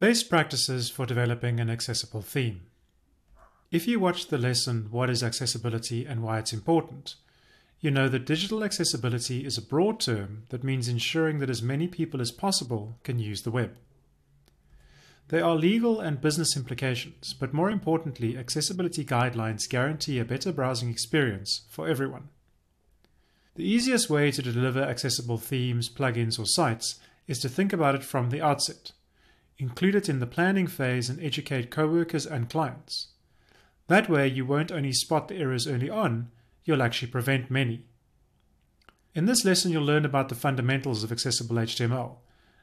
Best practices for developing an accessible theme. If you watched the lesson What is Accessibility and Why It's Important, you know that digital accessibility is a broad term that means ensuring that as many people as possible can use the web. There are legal and business implications, but more importantly, accessibility guidelines guarantee a better browsing experience for everyone. The easiest way to deliver accessible themes, plugins, or sites is to think about it from the outset. Include it in the planning phase and educate coworkers and clients. That way you won't only spot the errors early on, you'll actually prevent many. In this lesson you'll learn about the fundamentals of accessible HTML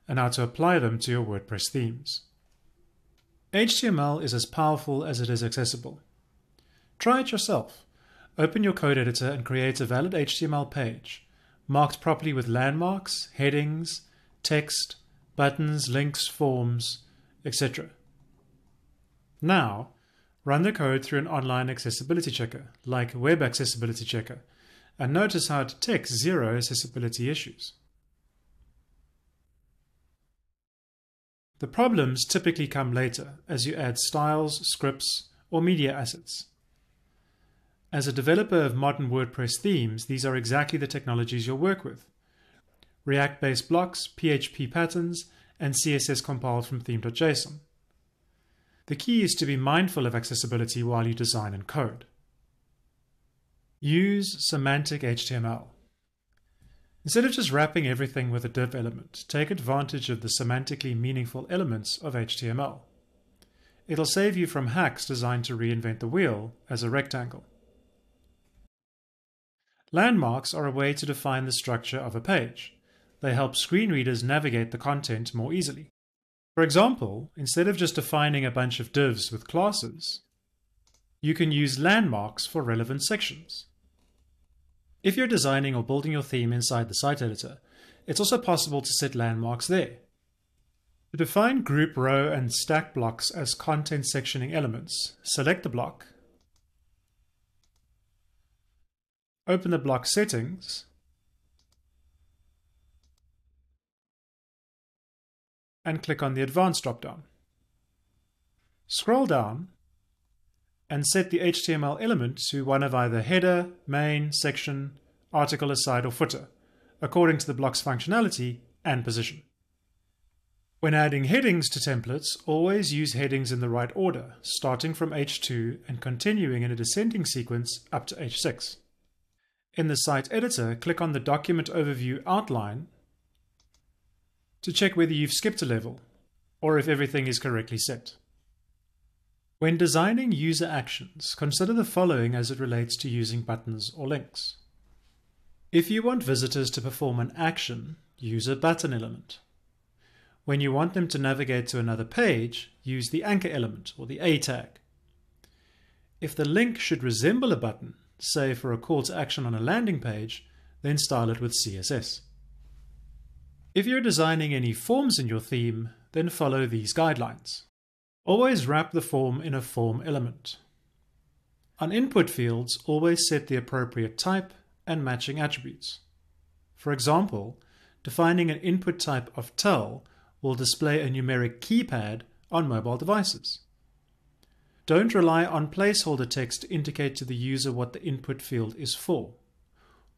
and how to apply them to your WordPress themes. HTML is as powerful as it is accessible. Try it yourself. Open your code editor and create a valid HTML page, marked properly with landmarks, headings, text, buttons, links, forms, etc. Now, Run the code through an online accessibility checker, like Web Accessibility Checker, and notice how it detects zero accessibility issues. The problems typically come later as you add styles, scripts, or media assets. As a developer of modern WordPress themes, these are exactly the technologies you'll work with. React-based blocks, PHP patterns, and CSS compiled from theme.json. The key is to be mindful of accessibility while you design and code. Use semantic HTML. Instead of just wrapping everything with a div element, take advantage of the semantically meaningful elements of HTML. It'll save you from hacks designed to reinvent the wheel as a rectangle. Landmarks are a way to define the structure of a page. They help screen readers navigate the content more easily. For example, instead of just defining a bunch of divs with classes, you can use landmarks for relevant sections. If you're designing or building your theme inside the site editor, it's also possible to set landmarks there. To define group row and stack blocks as content sectioning elements, select the block, open the block settings, and click on the Advanced dropdown. Scroll down and set the HTML element to one of either header, main, section, article aside, or footer, according to the block's functionality and position. When adding headings to templates, always use headings in the right order, starting from H2 and continuing in a descending sequence up to H6. In the site editor, click on the Document Overview outline to check whether you've skipped a level or if everything is correctly set. When designing user actions, consider the following as it relates to using buttons or links. If you want visitors to perform an action, use a button element. When you want them to navigate to another page, use the anchor element or the A tag. If the link should resemble a button, say for a call to action on a landing page, then style it with CSS. If you're designing any forms in your theme, then follow these guidelines. Always wrap the form in a form element. On input fields, always set the appropriate type and matching attributes. For example, defining an input type of tel will display a numeric keypad on mobile devices. Don't rely on placeholder text to indicate to the user what the input field is for.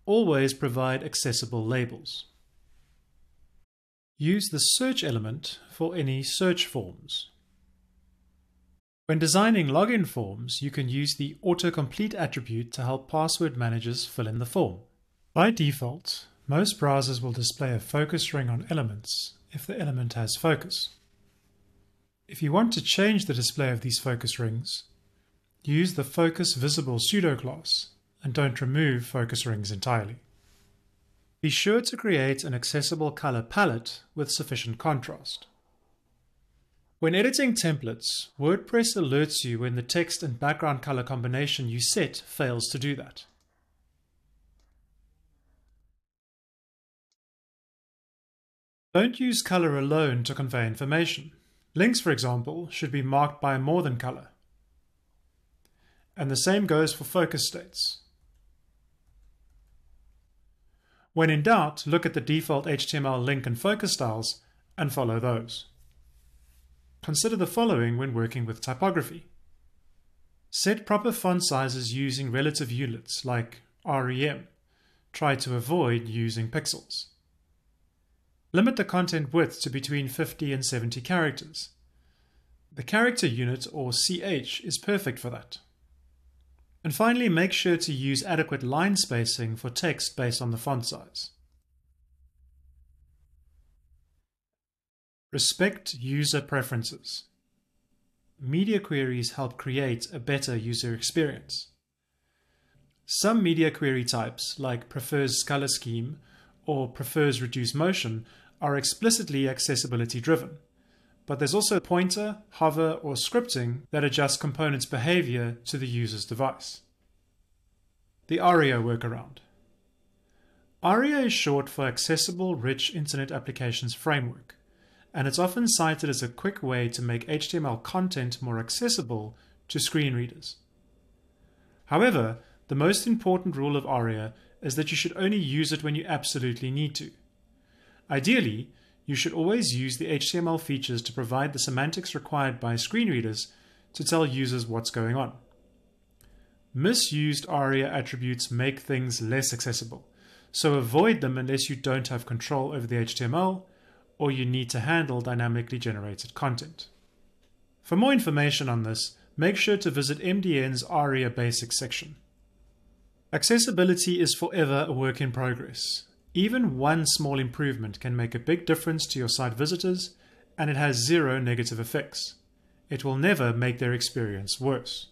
Always provide accessible labels. Use the search element for any search forms. When designing login forms, you can use the autocomplete attribute to help password managers fill in the form. By default, most browsers will display a focus ring on elements if the element has focus. If you want to change the display of these focus rings, use the focus visible pseudo class and don't remove focus rings entirely. Be sure to create an accessible color palette with sufficient contrast. When editing templates, WordPress alerts you when the text and background color combination you set fails to do that. Don't use color alone to convey information. Links, for example, should be marked by more than color. And the same goes for focus states. When in doubt, look at the default HTML link and focus styles and follow those. consider the following when working with typography. Set proper font sizes using relative units like REM. Try to avoid using pixels. Limit the content width to between 50 and 70 characters. The character unit, or CH, is perfect for that. And finally, make sure to use adequate line spacing for text based on the font size. Respect user preferences. Media queries help create a better user experience. Some media query types, like prefers color scheme or prefers reduced motion, are explicitly accessibility driven. But there's also pointer, hover, or scripting that adjust components' behavior to the user's device. The ARIA workaround. ARIA is short for Accessible Rich Internet Applications Framework and it's often cited as a quick way to make HTML content more accessible to screen readers. However, the most important rule of ARIA is that you should only use it when you absolutely need to. Ideally, you should always use the HTML features to provide the semantics required by screen readers to tell users what's going on. Misused ARIA attributes make things less accessible, so avoid them unless you don't have control over the HTML or you need to handle dynamically generated content. For more information on this, make sure to visit MDN's ARIA Basics section. Accessibility is forever a work in progress. Even one small improvement can make a big difference to your site visitors, and it has zero negative effects. It will never make their experience worse.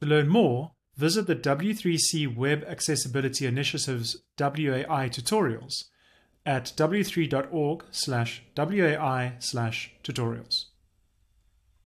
To learn more, visit the W3C Web Accessibility Initiative's WAI tutorials at w3.org slash WAI slash tutorials.